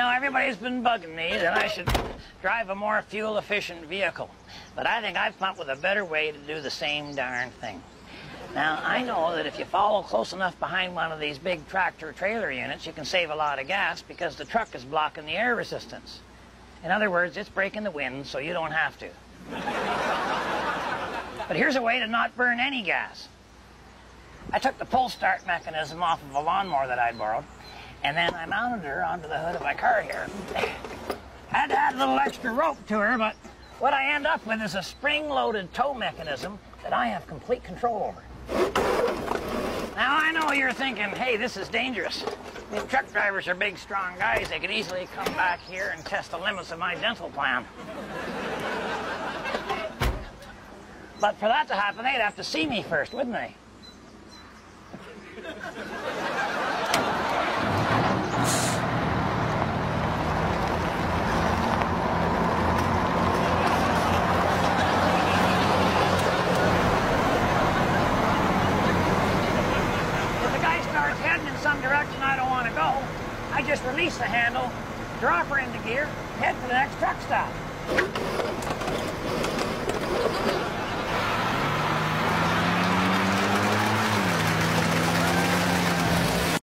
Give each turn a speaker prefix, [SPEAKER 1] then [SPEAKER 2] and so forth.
[SPEAKER 1] know, everybody's been bugging me that I should drive a more fuel-efficient vehicle. But I think I've come up with a better way to do the same darn thing. Now, I know that if you follow close enough behind one of these big tractor-trailer units, you can save a lot of gas because the truck is blocking the air resistance. In other words, it's breaking the wind so you don't have to. but here's a way to not burn any gas. I took the pull start mechanism off of a lawnmower that I'd borrowed, and then I mounted her onto the hood of my car here. Had to add a little extra rope to her, but what I end up with is a spring-loaded tow mechanism that I have complete control over. Now, I know you're thinking, hey, this is dangerous. These truck drivers are big, strong guys. They could easily come back here and test the limits of my dental plan. But for that to happen, they'd have to see me first, wouldn't they? If the guy starts heading in some direction I don't want to go, I just release the handle, drop her into gear, head for the next truck stop.